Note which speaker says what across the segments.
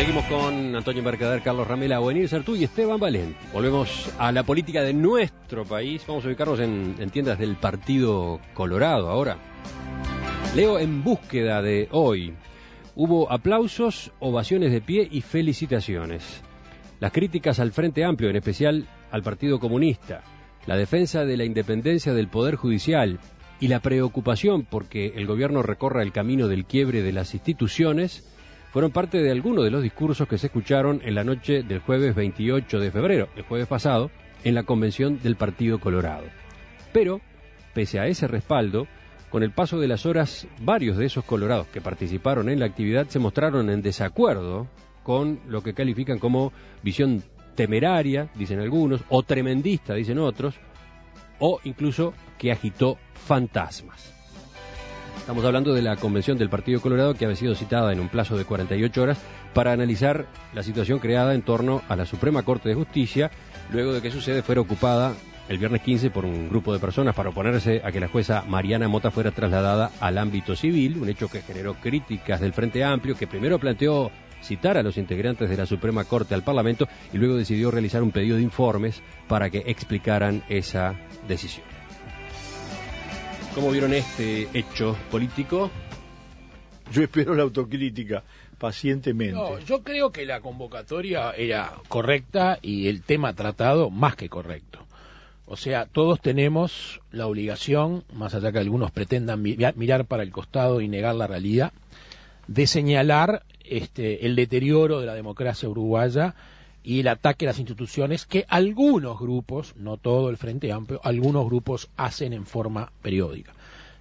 Speaker 1: Seguimos con Antonio Mercader, Carlos Ramela, Buenir Sartú y Esteban Valente. Volvemos a la política de nuestro país. Vamos a ubicarnos en, en tiendas del Partido Colorado ahora. Leo en búsqueda de hoy. Hubo aplausos, ovaciones de pie y felicitaciones. Las críticas al Frente Amplio, en especial al Partido Comunista, la defensa de la independencia del Poder Judicial y la preocupación porque el gobierno recorra el camino del quiebre de las instituciones fueron parte de algunos de los discursos que se escucharon en la noche del jueves 28 de febrero, el jueves pasado, en la convención del Partido Colorado. Pero, pese a ese respaldo, con el paso de las horas, varios de esos colorados que participaron en la actividad se mostraron en desacuerdo con lo que califican como visión temeraria, dicen algunos, o tremendista, dicen otros, o incluso que agitó fantasmas. Estamos hablando de la convención del Partido Colorado que había sido citada en un plazo de 48 horas para analizar la situación creada en torno a la Suprema Corte de Justicia, luego de que su sede fuera ocupada el viernes 15 por un grupo de personas para oponerse a que la jueza Mariana Mota fuera trasladada al ámbito civil, un hecho que generó críticas del Frente Amplio, que primero planteó citar a los integrantes de la Suprema Corte al Parlamento y luego decidió realizar un pedido de informes para que explicaran esa decisión. ¿Cómo vieron este hecho político?
Speaker 2: Yo espero la autocrítica pacientemente.
Speaker 3: No, yo creo que la convocatoria era correcta y el tema tratado más que correcto. O sea, todos tenemos la obligación, más allá que algunos pretendan mirar para el costado y negar la realidad, de señalar este, el deterioro de la democracia uruguaya y el ataque a las instituciones que algunos grupos, no todo el Frente Amplio, algunos grupos hacen en forma periódica.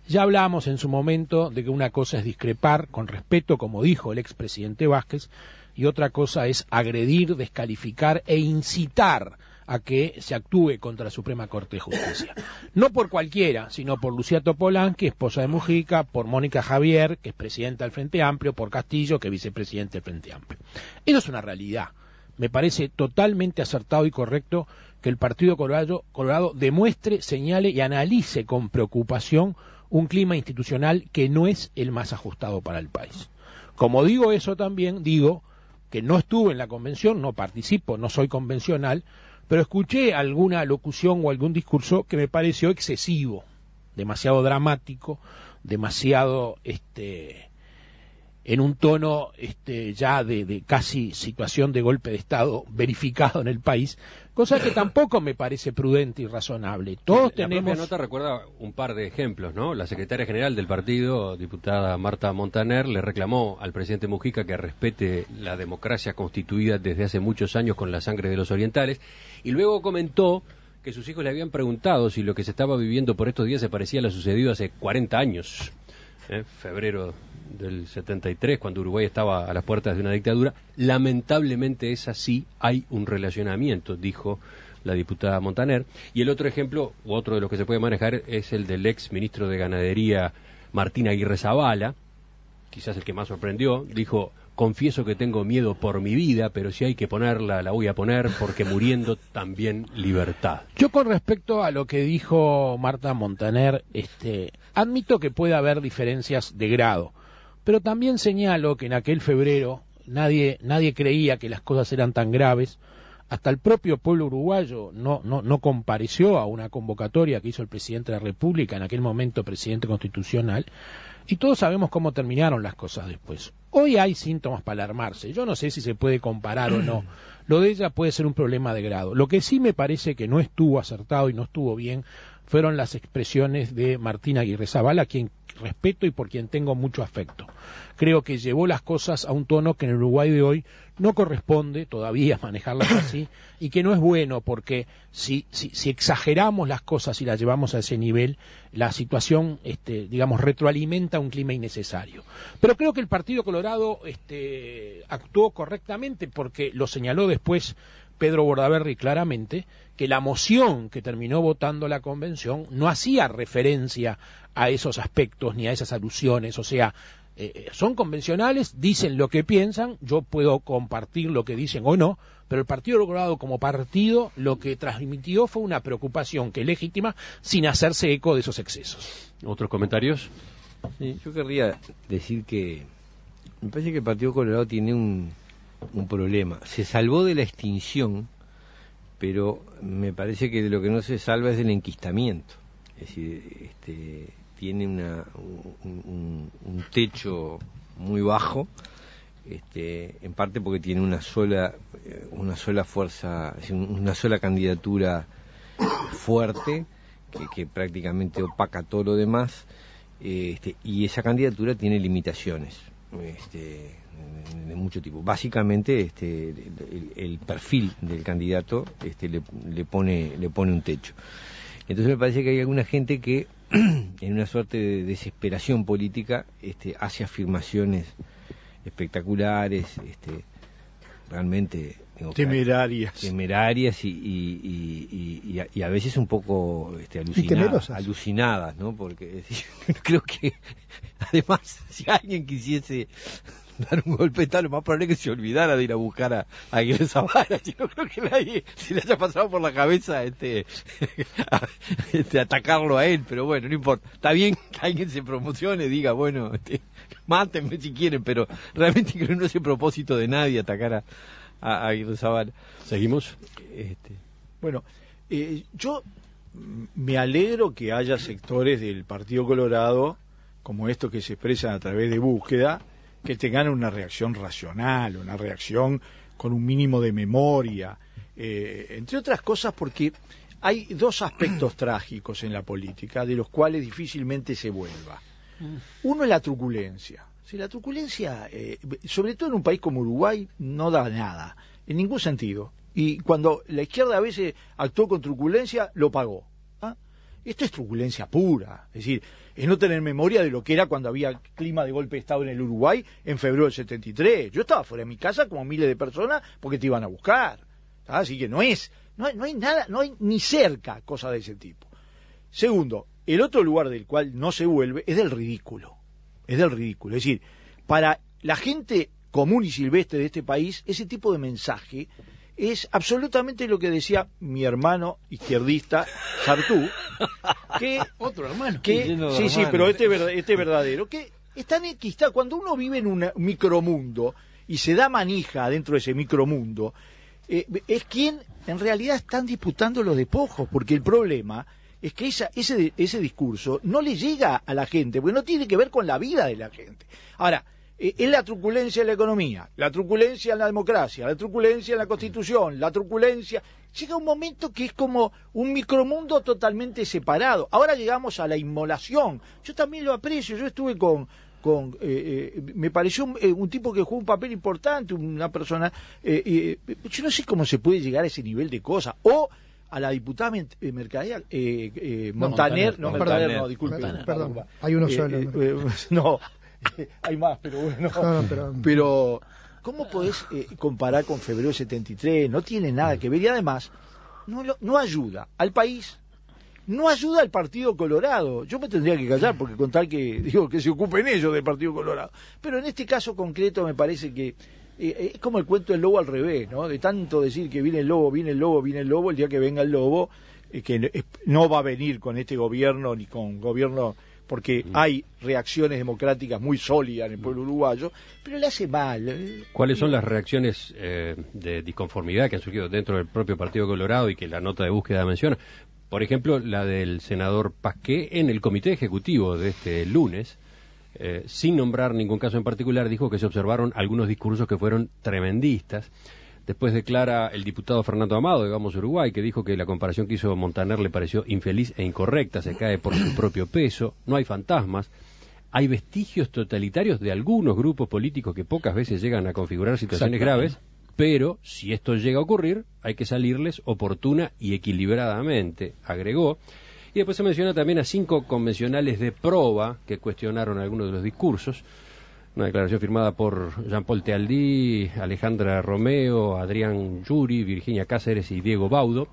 Speaker 3: Ya hablamos en su momento de que una cosa es discrepar con respeto, como dijo el expresidente Vázquez, y otra cosa es agredir, descalificar e incitar a que se actúe contra la Suprema Corte de Justicia. No por cualquiera, sino por Lucía Topolansky, esposa de Mujica, por Mónica Javier, que es presidenta del Frente Amplio, por Castillo, que es vicepresidente del Frente Amplio. Eso es una realidad me parece totalmente acertado y correcto que el Partido Colorado, demuestre, señale y analice con preocupación un clima institucional que no es el más ajustado para el país. Como digo eso también, digo que no estuve en la convención, no participo, no soy convencional, pero escuché alguna locución o algún discurso que me pareció excesivo, demasiado dramático, demasiado este en un tono este, ya de, casi situación de golpe de Estado verificado en el país, cosa que tampoco me parece prudente y razonable. Todos
Speaker 1: la
Speaker 3: tenemos.
Speaker 1: nota recuerda un par de ejemplos, ¿no? La secretaria general del partido, diputada Marta Montaner, le reclamó al presidente Mujica que respete la democracia constituida desde hace muchos años con la sangre de los orientales, y luego comentó que sus hijos le habían preguntado si lo que se estaba viviendo por estos días se parecía a lo sucedido hace 40 años. ¿eh? febrero del 73, cuando Uruguay estaba a las puertas de una dictadura. Lamentablemente es así, hay un relacionamiento, dijo la diputada Montaner. Y el otro ejemplo, u otro de los que se puede manejar, es el del ex ministro de Ganadería, Martín Aguirre Zavala, quizás el que más sorprendió, dijo, confieso que tengo miedo por mi vida, pero si hay que ponerla, la voy a poner, porque muriendo también libertad.
Speaker 3: Yo con respecto a lo que dijo Marta Montaner, este, admito que puede haber diferencias de grado, pero también señalo que en aquel febrero nadie, nadie creía que las cosas eran tan graves, hasta el propio pueblo uruguayo no, no, no compareció a una convocatoria que hizo el presidente de la República, en aquel momento presidente constitucional, y todos sabemos cómo terminaron las cosas después. Hoy hay síntomas para alarmarse. Yo no sé si se puede comparar o no. Lo de ella puede ser un problema de grado. Lo que sí me parece que no estuvo acertado y no estuvo bien fueron las expresiones de Martín Aguirre Zavala, quien respeto y por quien tengo mucho afecto. Creo que llevó las cosas a un tono que en el Uruguay de hoy no corresponde todavía manejarlas así y que no es bueno porque si, si, exageramos las cosas y las llevamos a ese nivel, la situación, este, digamos, retroalimenta un clima innecesario. Pero creo que el Partido Colorado este, actuó correctamente porque lo señaló después Pedro Bordaberry claramente que la moción que terminó votando la convención no hacía referencia a esos aspectos ni a esas alusiones, o sea, eh, eh, son convencionales, dicen lo que piensan, yo puedo compartir lo que dicen o no, pero el Partido Colorado como partido lo que transmitió fue una preocupación que es legítima sin hacerse eco de esos excesos.
Speaker 1: ¿Otros comentarios?
Speaker 4: yo querría decir que me parece que el Partido Colorado tiene un un problema. Se salvó de la extinción, pero me parece que de lo que no se salva es del enquistamiento. Es decir, este, tiene una, un, techo muy bajo, este, en parte porque tiene una sola, una sola fuerza, una sola candidatura fuerte que, que prácticamente opaca todo lo demás, este, y esa candidatura tiene limitaciones. Este, de mucho tipo. Básicamente, este, el, perfil del candidato este, le, le, pone, le pone un techo. Entonces me parece que hay alguna gente que, en una suerte de desesperación política, este, hace afirmaciones espectaculares, este, realmente
Speaker 2: temerarias,
Speaker 4: temerarias y, y, y, a, veces un poco este, alucinadas, alucinadas, ¿no? Porque creo que además si alguien quisiese dar un golpe tal, lo más probable es que se olvidara de ir a buscar a, a Aguirre Zavala. Yo no creo que nadie se le haya pasado por la cabeza este, este, atacarlo a él, pero bueno, no importa. Está bien que alguien se promocione y diga, bueno, este, mátenme si quieren, pero realmente creo que no es el propósito de nadie atacar a, a, Aguirre Zavala.
Speaker 1: ¿Seguimos?
Speaker 2: Este, bueno, eh, yo me alegro que haya sectores del Partido Colorado como estos que se expresan a través de búsqueda, que tengan una reacción racional, una reacción con un mínimo de memoria, eh, entre otras cosas porque hay dos aspectos trágicos en la política de los cuales difícilmente se vuelva. Uno es la truculencia. Si la truculencia, eh, sobre todo en un país como Uruguay, no da nada, en ningún sentido. Y cuando la izquierda a veces actuó con truculencia, lo pagó. ¿ah? Esto es truculencia pura. Es decir, es no tener memoria de lo que era cuando había clima de golpe de Estado en el Uruguay en febrero del 73. Yo estaba fuera de mi casa como miles de personas porque te iban a buscar. Así que no es, no hay, no hay nada, no hay ni cerca cosa de ese tipo. Segundo, el otro lugar del cual no se vuelve es del ridículo. Es del ridículo. Es decir, para la gente común y silvestre de este país, ese tipo de mensaje es absolutamente lo que decía mi hermano izquierdista Sartú, que
Speaker 3: otro hermano,
Speaker 2: que sí, sí, pero este, este verdadero, que están enquistados cuando uno vive en un micromundo y se da manija dentro de ese micromundo, eh, es quien en realidad están disputando los despojos, porque el problema es que esa, ese, ese discurso no le llega a la gente, porque no tiene que ver con la vida de la gente. Ahora, eh, es la truculencia en la economía, la truculencia en la democracia, la truculencia en la constitución, la truculencia. Llega un momento que es como un micromundo totalmente separado. Ahora llegamos a la inmolación. Yo también lo aprecio. Yo estuve con, con eh, eh, me pareció un, tipo que jugó un papel importante, una persona. yo no sé cómo se puede llegar a ese nivel de cosas. O a la diputada Mercader, Montaner, no, Montaner, no, disculpe.
Speaker 5: perdón, hay uno solo.
Speaker 2: no, hay más, pero bueno. pero... ¿cómo podés eh, comparar con febrero 73? No tiene nada que ver y además no, no ayuda al país, no ayuda al Partido Colorado. Yo me tendría que callar porque con tal que digo que se ocupen ellos del Partido Colorado. Pero en este caso concreto me parece que eh, es como el cuento del lobo al revés, ¿no? De tanto decir que viene el lobo, viene el lobo, viene el lobo, el día que venga el lobo, eh, que no va a venir con este gobierno ni con gobierno porque mm. hay reacciones democráticas muy sólidas en el pueblo uruguayo, pero le hace mal.
Speaker 1: ¿eh? ¿Cuáles son las reacciones eh, de disconformidad que han surgido dentro del propio Partido Colorado y que la nota de búsqueda menciona? Por ejemplo, la del senador Pasqué en el comité ejecutivo de este lunes, eh, sin nombrar ningún caso en particular, dijo que se observaron algunos discursos que fueron tremendistas. Después declara el diputado Fernando Amado de Vamos Uruguay, que dijo que la comparación que hizo Montaner le pareció infeliz e incorrecta, se cae por su propio peso, no hay fantasmas, hay vestigios totalitarios de algunos grupos políticos que pocas veces llegan a configurar situaciones graves, pero si esto llega a ocurrir, hay que salirles oportuna y equilibradamente, agregó. Y después se menciona también a cinco convencionales de proba que cuestionaron algunos de los discursos. Una declaración firmada por Jean-Paul Tealdí, Alejandra Romeo, Adrián Yuri, Virginia Cáceres y Diego Baudo.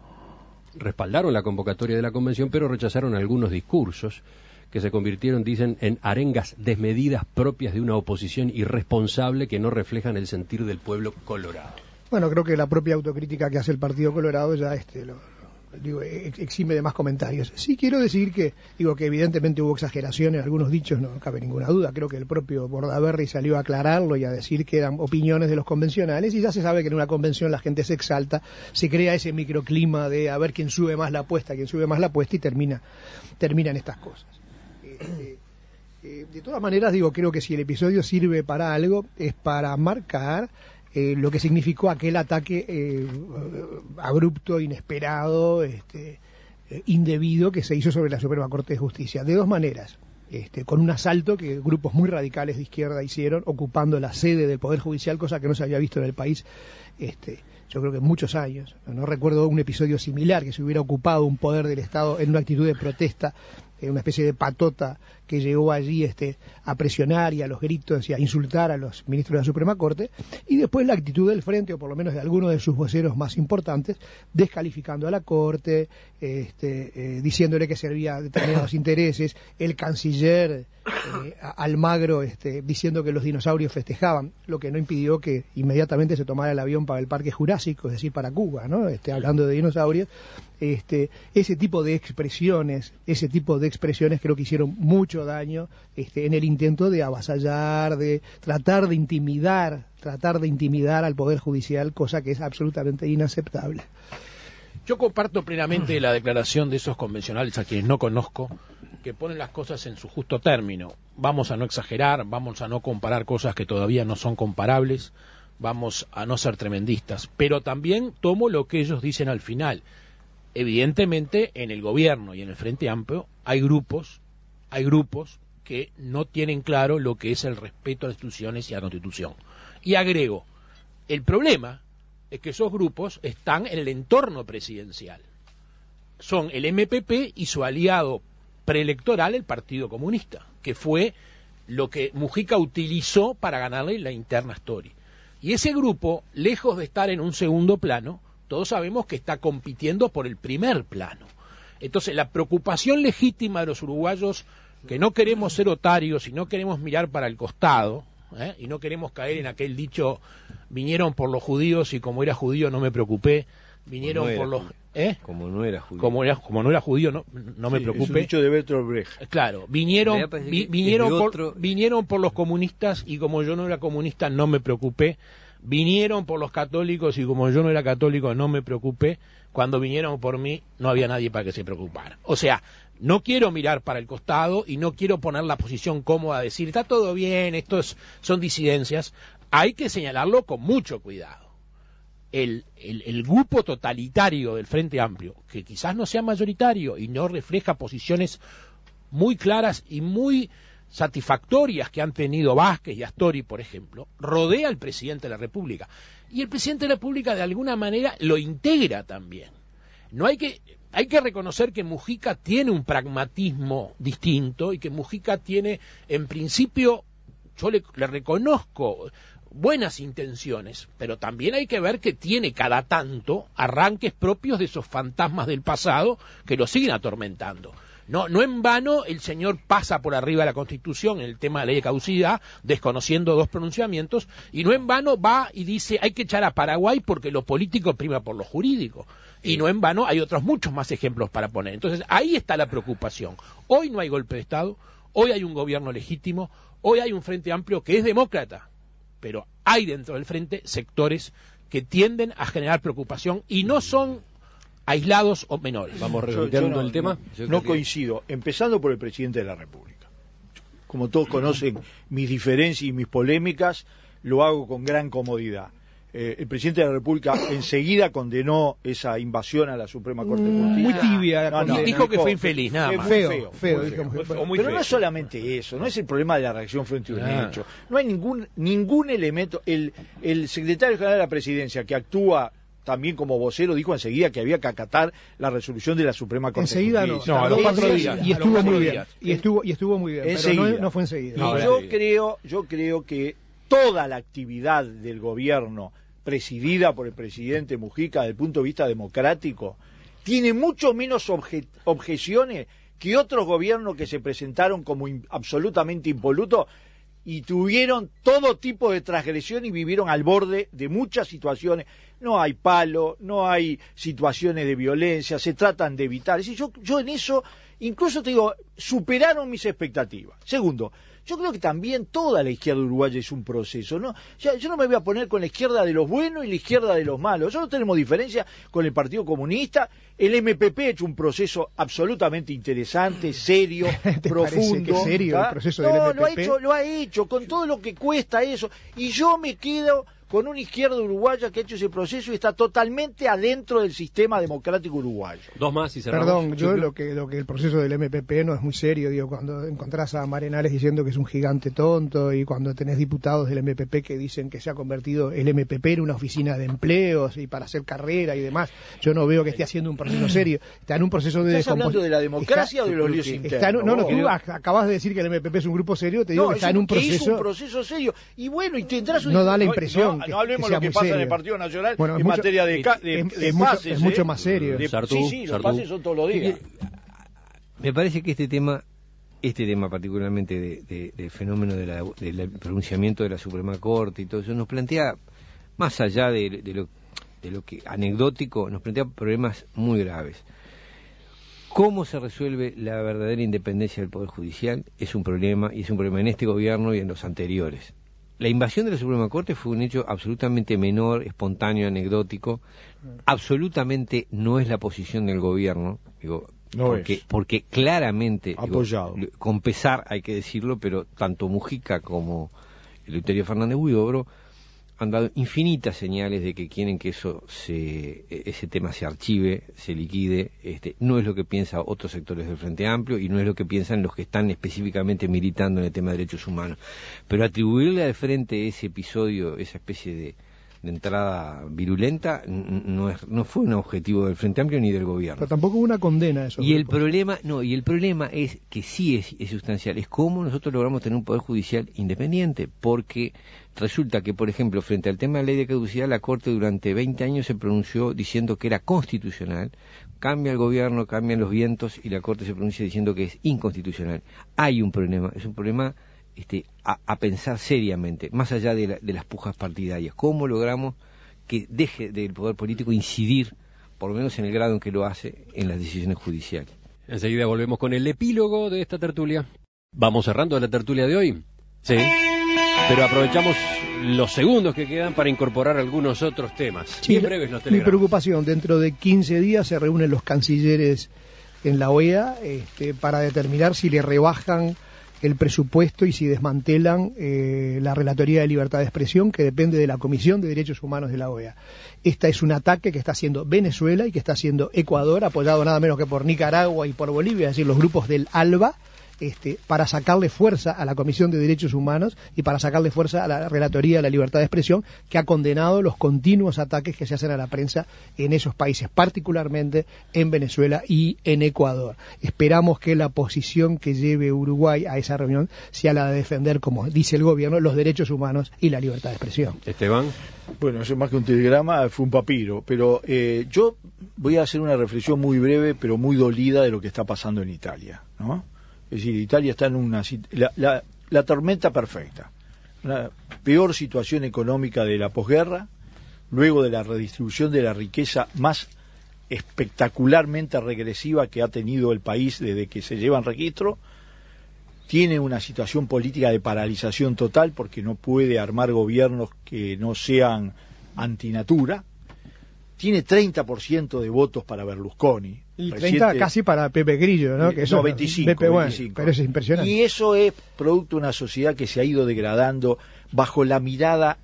Speaker 1: Respaldaron la convocatoria de la convención, pero rechazaron algunos discursos que se convirtieron, dicen, en arengas desmedidas propias de una oposición irresponsable que no reflejan el sentir del pueblo colorado.
Speaker 5: Bueno, creo que la propia autocrítica que hace el Partido Colorado ya este, lo, digo, exime de más comentarios. Sí quiero decir que, digo que evidentemente hubo exageración en algunos dichos, no cabe ninguna duda. Creo que el propio Bordaberry salió a aclararlo y a decir que eran opiniones de los convencionales y ya se sabe que en una convención la gente se exalta, se crea ese microclima de a ver quién sube más la apuesta, quién sube más la apuesta y termina, terminan estas cosas. Eh, eh, de todas maneras, digo, creo que si el episodio sirve para algo, es para marcar eh, lo que significó aquel ataque eh, abrupto, inesperado, este, eh, indebido que se hizo sobre la Suprema Corte de Justicia. De dos maneras. Este, con un asalto que grupos muy radicales de izquierda hicieron, ocupando la sede del Poder Judicial, cosa que no se había visto en el país, este, yo creo que muchos años. No recuerdo un episodio similar, que se hubiera ocupado un poder del Estado en una actitud de protesta una especie de patota que llegó allí este, a presionar y a los gritos y a insultar a los ministros de la Suprema Corte, y después la actitud del frente, o por lo menos de algunos de sus voceros más importantes, descalificando a la Corte, este, eh, diciéndole que servía a determinados intereses, el canciller eh, Almagro este, diciendo que los dinosaurios festejaban, lo que no impidió que inmediatamente se tomara el avión para el Parque Jurásico, es decir, para Cuba, ¿no? este, hablando de dinosaurios, este, ese tipo de expresiones, ese tipo de expresiones creo que hicieron mucho daño este, en el intento de avasallar, de tratar de intimidar, tratar de intimidar al Poder Judicial, cosa que es absolutamente inaceptable.
Speaker 3: Yo comparto plenamente la declaración de esos convencionales a quienes no conozco, que ponen las cosas en su justo término. Vamos a no exagerar, vamos a no comparar cosas que todavía no son comparables, vamos a no ser tremendistas, pero también tomo lo que ellos dicen al final evidentemente en el gobierno y en el Frente Amplio hay grupos, hay grupos que no tienen claro lo que es el respeto a las instituciones y a la Constitución. Y agrego, el problema es que esos grupos están en el entorno presidencial. Son el MPP y su aliado preelectoral, el Partido Comunista, que fue lo que Mujica utilizó para ganarle la interna story. Y ese grupo, lejos de estar en un segundo plano, todos sabemos que está compitiendo por el primer plano. Entonces, la preocupación legítima de los uruguayos, que no queremos ser otarios y no queremos mirar para el costado, ¿eh? y no queremos caer en aquel dicho, vinieron por los judíos y como era judío no me preocupé, vinieron por los...
Speaker 4: ¿eh? Como no era judío.
Speaker 3: Como, era, como no era judío, no, no me preocupé. Es un
Speaker 2: dicho de Bertolt Brecht.
Speaker 3: Claro, vinieron, vinieron, por, vinieron por los comunistas y como yo no era comunista no me preocupé vinieron por los católicos y como yo no era católico no me preocupé, cuando vinieron por mí no había nadie para que se preocupara. O sea, no quiero mirar para el costado y no quiero poner la posición cómoda, decir, está todo bien, estos son disidencias, hay que señalarlo con mucho cuidado. El, el, el, grupo totalitario del Frente Amplio, que quizás no sea mayoritario y no refleja posiciones muy claras y muy satisfactorias que han tenido Vázquez y Astori, por ejemplo, rodea al presidente de la República. Y el presidente de la República de alguna manera lo integra también. No hay que hay que reconocer que Mujica tiene un pragmatismo distinto y que Mujica tiene, en principio, yo le, le reconozco buenas intenciones, pero también hay que ver que tiene cada tanto arranques propios de esos fantasmas del pasado que lo siguen atormentando. No, no en vano el señor pasa por arriba de la Constitución en el tema de la ley de caducidad, desconociendo dos pronunciamientos, y no en vano va y dice hay que echar a Paraguay porque lo político prima por lo jurídico. Y no en vano hay otros muchos más ejemplos para poner. Entonces ahí está la preocupación. Hoy no hay golpe de Estado, hoy hay un gobierno legítimo, hoy hay un frente amplio que es demócrata, pero hay dentro del frente sectores que tienden a generar preocupación y no son aislados o menores.
Speaker 2: Vamos redondeando el tema. No, coincido, empezando por el presidente de la República. Como todos conocen mis diferencias y mis polémicas, lo hago con gran comodidad. Eh, el presidente de la República enseguida condenó esa invasión a la Suprema Corte de Justicia.
Speaker 3: Muy tibia. dijo que fue infeliz, nada más.
Speaker 2: Feo, feo, Pero no es solamente eso, no es el problema de la reacción frente a un ah. hecho. No hay ningún, ningún elemento. El, el secretario general de la presidencia que actúa también como vocero dijo enseguida que había que acatar la resolución de la Suprema Corte.
Speaker 5: Enseguida no, no, a los cuatro días. Y estuvo muy bien. Y estuvo, y estuvo muy bien. Pero no, fue enseguida.
Speaker 2: Y yo creo, yo creo que toda la actividad del gobierno presidida por el presidente Mujica desde el punto de vista democrático tiene mucho menos objeciones que otros gobiernos que se presentaron como absolutamente impolutos y tuvieron todo tipo de transgresión y vivieron al borde de muchas situaciones. No hay palo, no hay situaciones de violencia, se tratan de evitar. Es yo, yo en eso, incluso te digo, superaron mis expectativas. Segundo, yo creo que también toda la izquierda uruguaya es un proceso, ¿no? Ya, yo no me voy a poner con la izquierda de los buenos y la izquierda de los malos. Nosotros tenemos diferencia con el Partido Comunista. El MPP ha hecho un proceso absolutamente interesante, serio,
Speaker 5: ¿Te
Speaker 2: profundo.
Speaker 5: que serio el proceso
Speaker 2: no,
Speaker 5: del
Speaker 2: lo ha hecho, lo ha hecho, con todo lo que cuesta eso. Y yo me quedo con una izquierda uruguaya que ha hecho ese proceso y está totalmente adentro del sistema democrático uruguayo.
Speaker 1: Dos más y cerramos.
Speaker 5: Perdón, yo lo que, lo que el proceso del MPP no es muy serio, digo, cuando encontrás a Marenales diciendo que es un gigante tonto y cuando tenés diputados del MPP que dicen que se ha convertido el MPP en una oficina de empleos y para hacer carrera y demás, yo no veo que esté haciendo un proceso serio, está en un proceso de
Speaker 2: ¿Estás hablando de la democracia
Speaker 5: está-
Speaker 2: o de los líos
Speaker 5: está
Speaker 2: internos?
Speaker 5: en- no, no, tú
Speaker 2: Creo-
Speaker 5: acabas de decir que el MPP es un grupo serio, te digo
Speaker 2: No,
Speaker 5: que está
Speaker 2: es
Speaker 5: en un
Speaker 2: que hizo
Speaker 5: proceso...
Speaker 2: un proceso serio. Y bueno, y tendrás un...
Speaker 5: No da la impresión
Speaker 2: No,
Speaker 5: que-
Speaker 2: no hablemos lo que pasa en el. Partido Nacional
Speaker 5: Bueno,
Speaker 2: en
Speaker 5: mucho-
Speaker 2: materia de, ca- de,
Speaker 5: es-
Speaker 2: de
Speaker 5: es mucho-
Speaker 2: ¿eh?
Speaker 5: más serio.
Speaker 2: De-
Speaker 1: Sartú,
Speaker 2: sí, sí, los pases son todos los días.
Speaker 4: Me parece que este tema, este tema particularmente de- de- del fenómeno de la- del pronunciamiento de la Suprema Corte y todo eso, nos plantea, más allá de, de lo, de lo que anecdótico, nos plantea problemas muy graves. ¿Cómo se resuelve la verdadera independencia del Poder Judicial? Es un problema, y es un problema en este gobierno y en los anteriores. La invasión de la Suprema Corte fue un hecho absolutamente menor, espontáneo, anecdótico. Absolutamente no es la posición del gobierno. Digo,
Speaker 2: No
Speaker 4: porque,
Speaker 2: es.
Speaker 4: porque claramente,
Speaker 2: Apoyado.
Speaker 4: con pesar hay que decirlo, pero tanto Mujica como Eleuterio Fernández Huidobro han dado infinitas señales de que quieren que eso se, e- ese tema se archive, se liquide. Este, no es lo que piensan otros sectores del Frente Amplio y no es lo que piensan los que están específicamente militando en el tema de derechos humanos. Pero atribuirle al Frente ese episodio, esa especie de, de entrada virulenta, no, es, no fue un objetivo del Frente Amplio ni del gobierno.
Speaker 5: Pero tampoco hubo una condena a eso.
Speaker 4: Y el problema, no, y el problema es que sí es, es sustancial, es cómo nosotros logramos tener un poder judicial independiente, porque resulta que, por ejemplo, frente al tema de la ley de caducidad, la Corte durante 20 años se pronunció diciendo que era constitucional, cambia el gobierno, cambian los vientos y la Corte se pronuncia diciendo que es inconstitucional. Hay un problema, es un problema este, a, a pensar seriamente, más allá de, la- de las pujas partidarias, cómo logramos que deje del poder político incidir, por lo menos en el grado en que lo hace, en las decisiones judiciales.
Speaker 1: Enseguida volvemos con el epílogo de esta tertulia. Vamos cerrando la tertulia de hoy. Sí. Pero aprovechamos los segundos que quedan para incorporar algunos otros temas.
Speaker 5: Sí,
Speaker 1: Bien
Speaker 5: la-
Speaker 1: breves los
Speaker 5: Mi preocupación, dentro de 15 días se reúnen los cancilleres en la OEA este, para determinar si le rebajan el presupuesto y si desmantelan eh, la Relatoría de Libertad de Expresión, que depende de la Comisión de Derechos Humanos de la OEA. Este es un ataque que está haciendo Venezuela y que está haciendo Ecuador, apoyado nada menos que por Nicaragua y por Bolivia, es decir, los grupos del ALBA, este, para sacarle fuerza a la Comisión de Derechos Humanos y para sacarle fuerza a la Relatoría de la Libertad de Expresión, que ha condenado los continuos ataques que se hacen a la prensa en esos países, particularmente en Venezuela y en Ecuador. Esperamos que la posición que lleve Uruguay a esa reunión sea la de defender, como dice el gobierno, los derechos humanos y la libertad de expresión.
Speaker 1: Esteban.
Speaker 2: Bueno, eso más que un telegrama fue un papiro, pero eh, yo voy a hacer una reflexión muy breve, pero muy dolida de lo que está pasando en Italia, ¿no? Es decir, Italia está en una la, la, tormenta perfecta, la peor situación económica de la posguerra, luego de la redistribución de la riqueza más espectacularmente regresiva que ha tenido el país desde que se llevan registro, tiene una situación política de paralización total porque no puede armar gobiernos que no sean antinatura, tiene 30% de votos para Berlusconi.
Speaker 5: Y 30
Speaker 2: Presidente-
Speaker 5: casi para Pepe Grillo, ¿no?
Speaker 2: eh,
Speaker 5: Que eso
Speaker 2: no,
Speaker 5: es-
Speaker 2: 25,
Speaker 5: Pepe, bueno,
Speaker 2: 25.
Speaker 5: pero eso es impresionante.
Speaker 2: Y eso es producto de una sociedad que se ha ido degradando bajo la mirada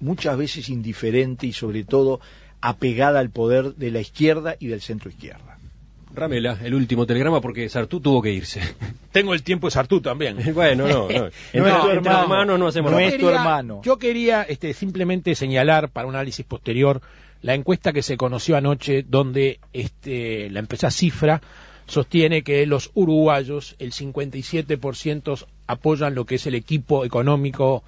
Speaker 2: muchas veces indiferente y sobre todo apegada al poder de la izquierda y del centro izquierda.
Speaker 1: Ramela, el último telegrama porque Sartú tuvo que irse.
Speaker 3: Tengo el tiempo de Sartú también.
Speaker 1: bueno, no, no.
Speaker 2: No es tu
Speaker 1: entre
Speaker 2: hermano.
Speaker 1: no hacemos
Speaker 2: No
Speaker 1: nada.
Speaker 2: es tu hermano.
Speaker 3: Yo quería este, simplemente señalar para un análisis posterior la encuesta que se conoció anoche donde este, la empresa Cifra sostiene que los uruguayos, el 57% apoyan lo que es el equipo económico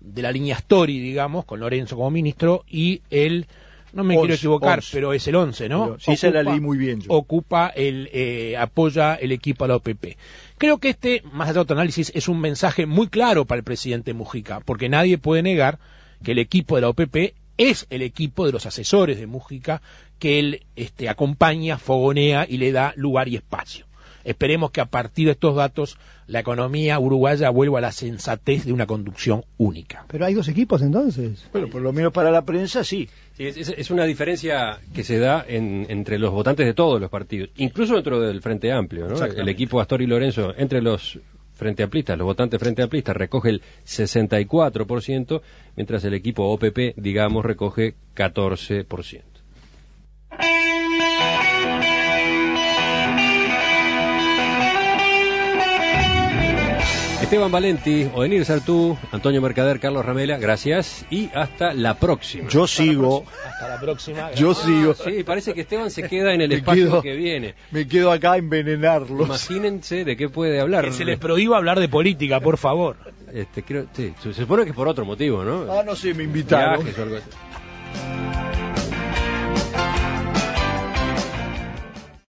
Speaker 3: de la línea Story, digamos, con Lorenzo como ministro, y el no me quiero equivocar,
Speaker 2: once.
Speaker 3: pero es el 11, ¿no?
Speaker 2: Pero sí, esa la leí muy bien yo.
Speaker 3: Ocupa el, eh, apoya el equipo a la OPP. Creo que este, más allá de otro análisis, es un mensaje muy claro para el presidente Mujica, porque nadie puede negar que el equipo de la OPP es el equipo de los asesores de Mujica que él este, acompaña, fogonea y le da lugar y espacio. Esperemos que a partir de estos datos la economía uruguaya vuelva a la sensatez de una conducción única.
Speaker 5: Pero hay dos equipos entonces.
Speaker 2: Bueno, por lo menos para la prensa sí.
Speaker 1: Sí, es, una diferencia que se da en- entre los votantes de todos los partidos, incluso dentro del Frente Amplio. ¿no? El equipo Astor y Lorenzo, entre los Frente Amplistas, los votantes Frente Amplistas, recoge el 64%, mientras el equipo OPP, digamos, recoge 14%. Esteban Valenti, Odenir Sartú, Antonio Mercader, Carlos Ramela, gracias y hasta la próxima.
Speaker 2: Yo sigo,
Speaker 3: Hasta la próxima.
Speaker 2: yo sigo.
Speaker 1: Sí, parece que Esteban se queda en el
Speaker 2: Me
Speaker 1: espacio
Speaker 2: quedo-
Speaker 1: que viene.
Speaker 2: Me quedo acá a envenenarlos.
Speaker 1: Imagínense de qué puede hablar.
Speaker 3: Que se les prohíba hablar de política, por favor.
Speaker 1: Este, creo, sí, se supone que es por otro motivo, ¿no?
Speaker 2: Ah, no sé, me invitaron.
Speaker 1: Viajes o algo así.